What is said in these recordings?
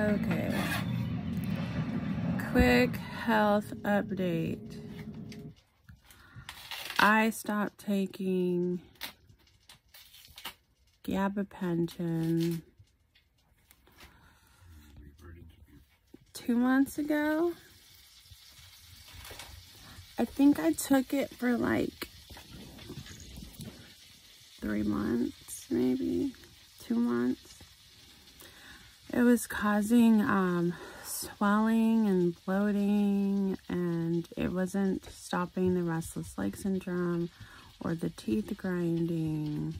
Okay. Quick health update. I stopped taking gabapentin two months ago. I think I took it for like three months, maybe two months. It was causing um, swelling and bloating and it wasn't stopping the restless leg syndrome or the teeth grinding.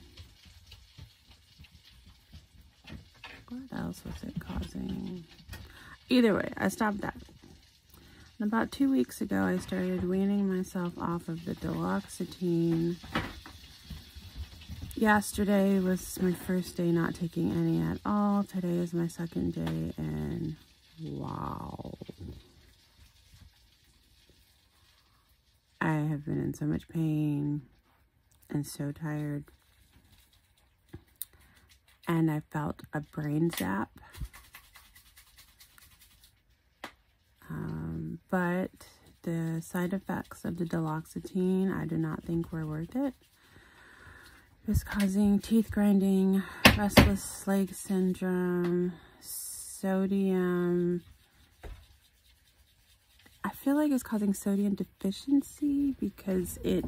What else was it causing? Either way, I stopped that. And about two weeks ago, I started weaning myself off of the duloxetine yesterday was my first day not taking any at all. Today is my second day and wow. I have been in so much pain and so tired. And I felt a brain zap. Um, but the side effects of the duloxetine I do not think were worth it is causing teeth grinding, restless leg syndrome, sodium. I feel like it's causing sodium deficiency because it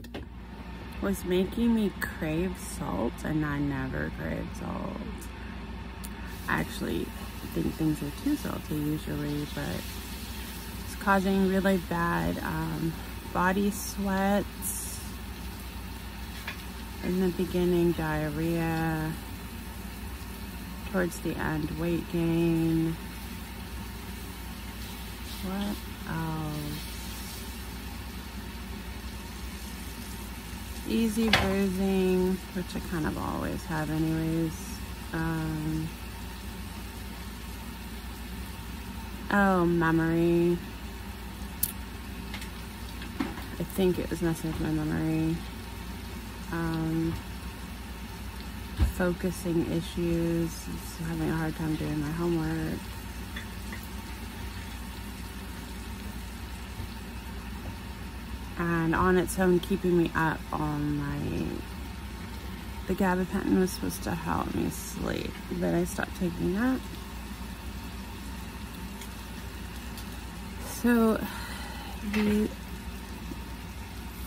was making me crave salt and I never crave salt. I actually think things are too salty usually, but it's causing really bad um, body sweats in the beginning, diarrhea. Towards the end, weight gain. What else? Easy bruising, which I kind of always have anyways. Um, oh, memory. I think it was messing with my memory um, focusing issues, having a hard time doing my homework. And on its own, keeping me up on my. The gabapentin was supposed to help me sleep, but I stopped taking that. So, the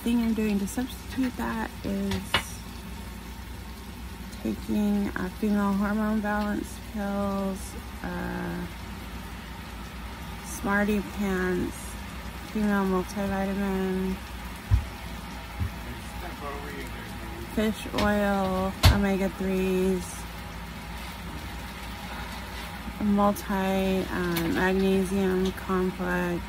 thing I'm doing to substitute that is taking uh, female hormone balance pills, uh, Smarty Pants, female multivitamin, fish oil, omega 3s, multi um, magnesium complex,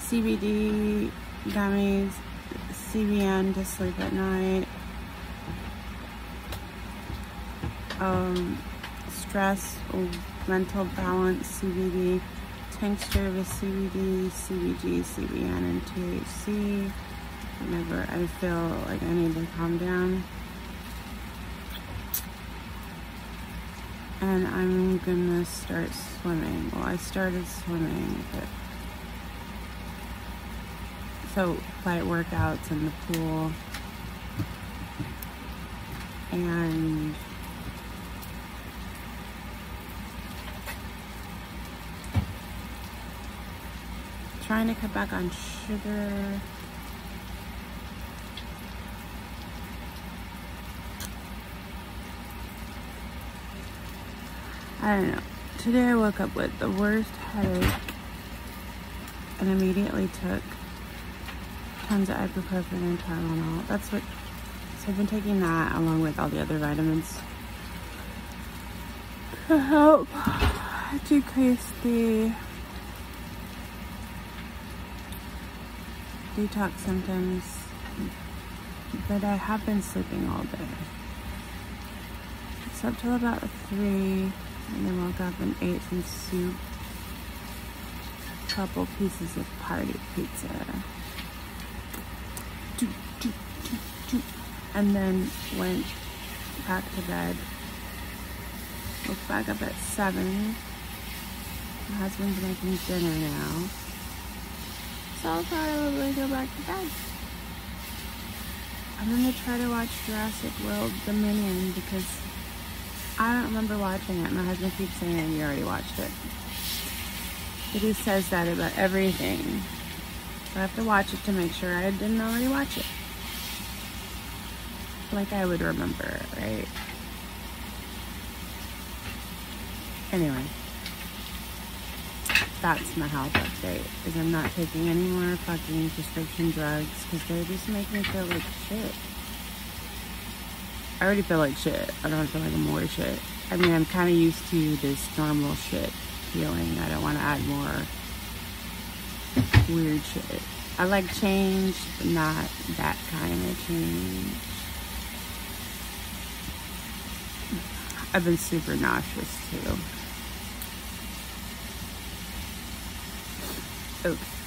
CBD gummies, CBN to sleep at night, um, stress, mental balance, CBD, tincture with CBD, CBG, CBN, and THC. Whenever I feel like I need to calm down. And I'm gonna start swimming. Well, I started swimming, but so light workouts in the pool and trying to cut back on sugar I don't know. Today I woke up with the worst headache and immediately took tons of ibuprofen and Tylenol. That's what, so I've been taking that along with all the other vitamins to help decrease the detox symptoms. But I have been sleeping all day. Slept till about 3 and then woke up and ate some soup. A couple pieces of party pizza. and then went back to bed. Woke back up at 7. My husband's making dinner now. So I'll probably go back to bed. I'm gonna try to watch Jurassic World Dominion because I don't remember watching it. My husband keeps saying you already watched it. He says that about everything. So I have to watch it to make sure I didn't already watch it. Like I would remember, right? Anyway, that's my health update. Is I'm not taking any more fucking prescription drugs because they just make me feel like shit. I already feel like shit. I don't feel like more shit. I mean, I'm kind of used to this normal shit feeling. I don't want to add more weird shit. I like change, but not that kind of change. I've been super nauseous too. Oops.